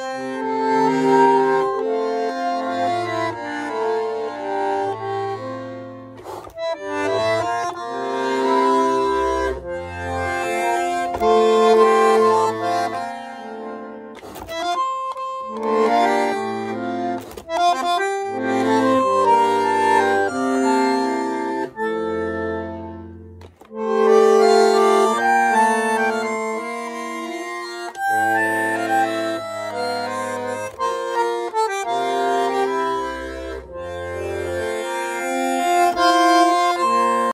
Música